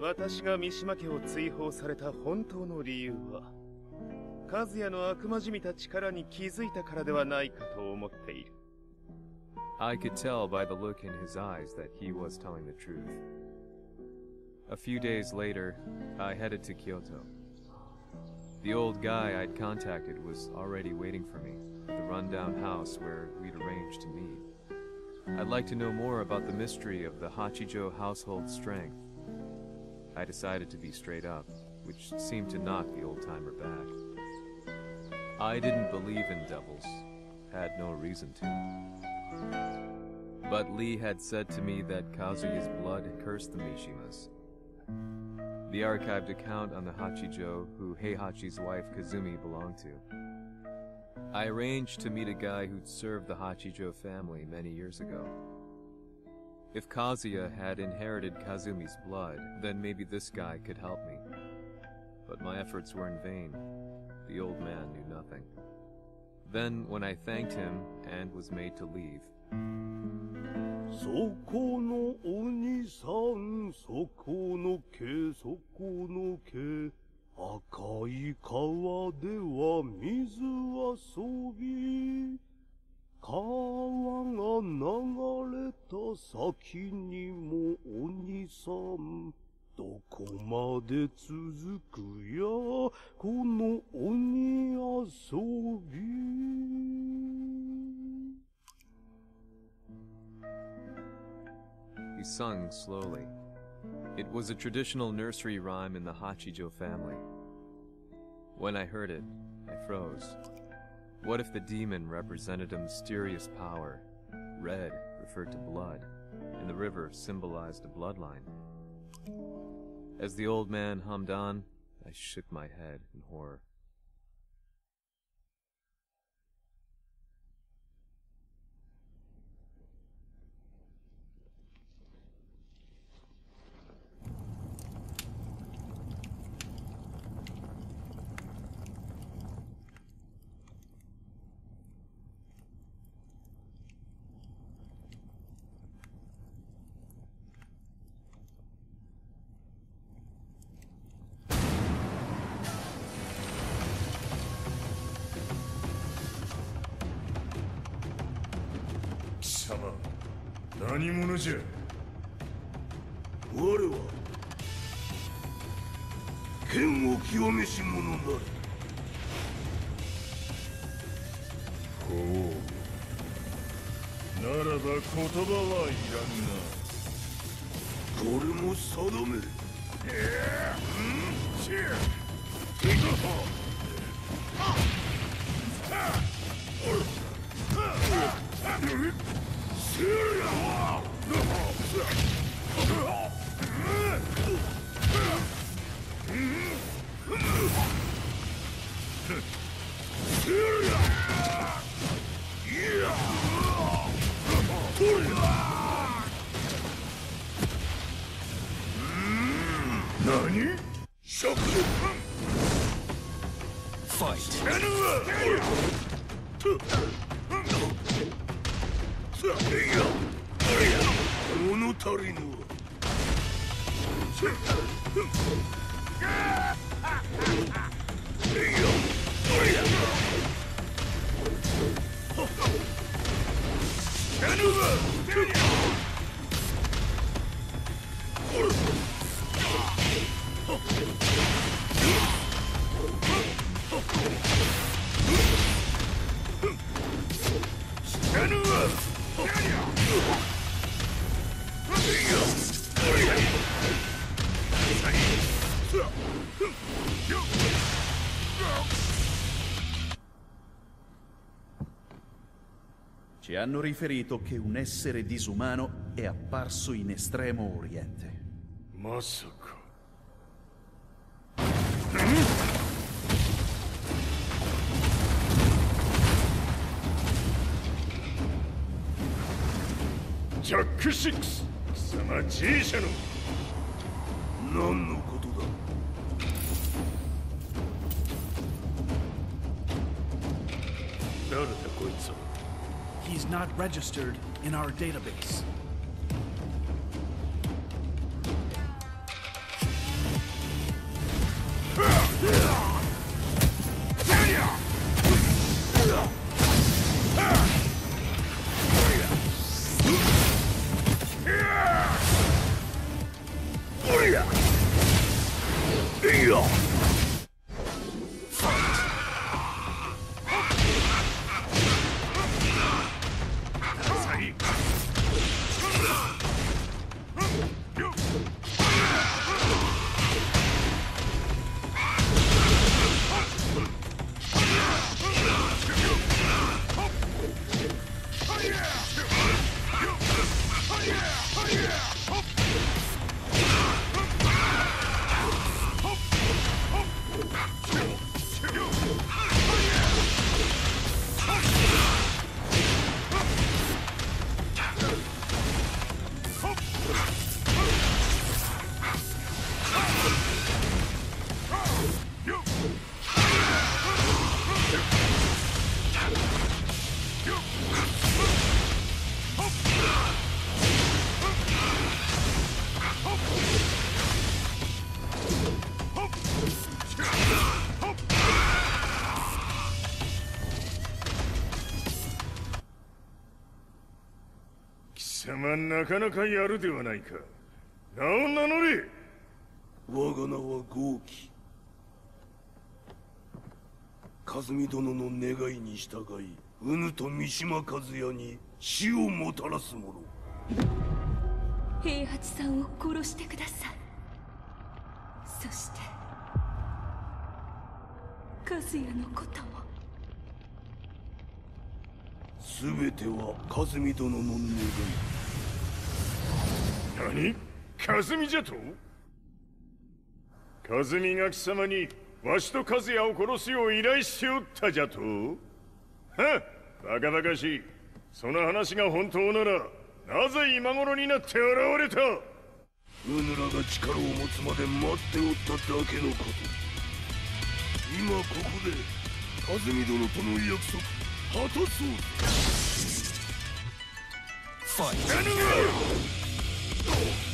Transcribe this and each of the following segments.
私が三島家を追放された本当の理由は和也の悪魔じみた力に気づいたからではないかと思っている I could tell by the look in his eyes that he was telling the truth. A few days later, I headed to Kyoto. The old guy I'd contacted was already waiting for me at the rundown house where we'd arranged to meet. I'd like to know more about the mystery of the Hachijo household strength. I decided to be straight up, which seemed to knock the old timer back. I didn't believe in devils, had no reason to. But Lee had said to me that Kazuya's blood had cursed the Mishimas. The archived account on the Hachijo who Heihachi's wife Kazumi belonged to. I arranged to meet a guy who'd served the Hachijo family many years ago. If Kazuya had inherited Kazumi's blood, then maybe this guy could help me. But my efforts were in vain. The old man knew nothing. Then, when I thanked him and was made to leave, そこのお兄さん、そこの毛、そこの毛。赤い川では水遊び。川が流れた 先にもお兄さん。どこまで続くや、この鬼遊び。 he sung slowly. It was a traditional nursery rhyme in the Hachijo family. When I heard it, I froze. What if the demon represented a mysterious power? Red referred to blood, and the river symbolized a bloodline. As the old man hummed on, I shook my head in horror. 何者じゃ？我は剣を清めし者なるほう。ならば言葉はいこれも定め Yeah! Maneuver! Ci hanno riferito che un essere disumano è apparso in estremo oriente. まさか ジャックシックス貴様 G 社の何のことだ誰だこいつは He's not registered in our database. Yeah! がなかなかやるではないか。名を名乗れ。我が名は豪輝和美殿の願いに従いうぬと三島和也に死をもたらす者平八さんを殺してください。そして和也のことも。全ては和美殿の願い何？和美じゃと？和美が貴様にわしと和也を殺すよう依頼しておったじゃと？は？バカバカしい。その話が本当ならなぜ今頃になって現れた？うぬらが力を持つまで待っておっただけのこと。今ここで和美殿との約束果たそう弱者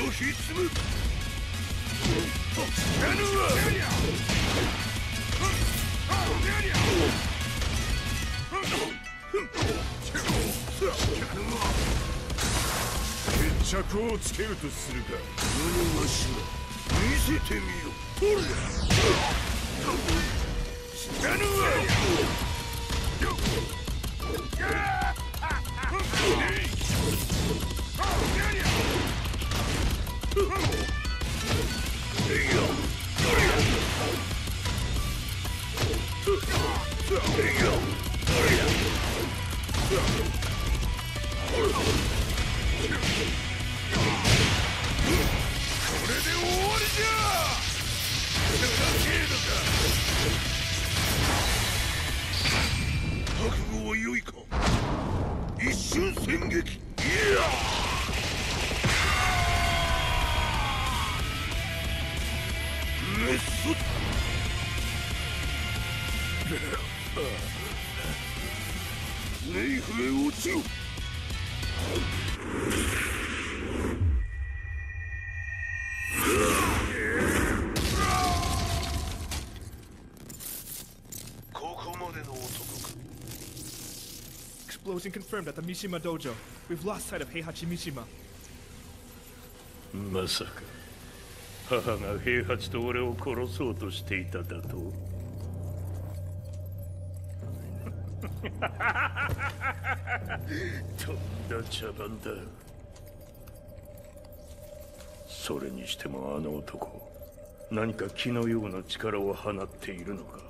をひっつむ。決着をつけるとするか何がしら見せてみよほら。Yeah. Explosion confirmed at the Mishima dojo. We've lost sight of Heihachi Mishima. まさか母が平八と俺を殺そうとしていただととんだ茶番だ。それにしてもあの男何か気のような力を放っているのか。